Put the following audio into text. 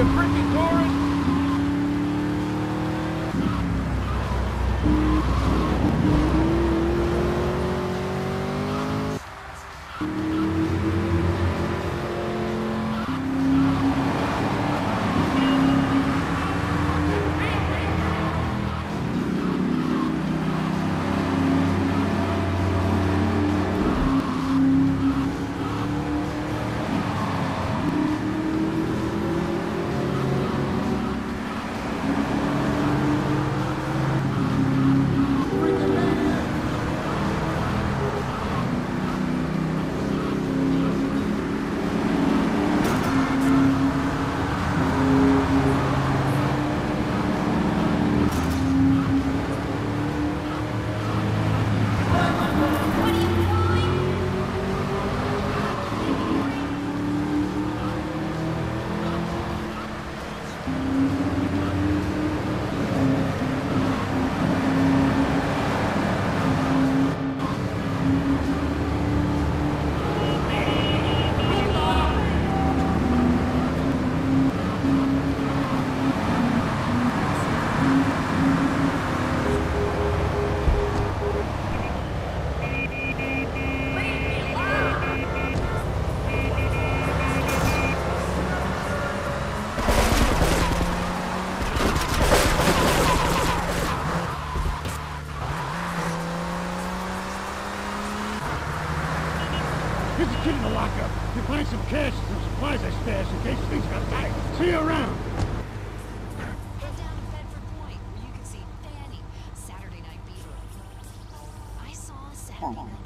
You freaking tourist! Thank There's a kid in the lockup. You find some cash and some supplies I stash in case things got tight. See you around. Point, you can see Fanny. Saturday night beat. I saw Saturday night.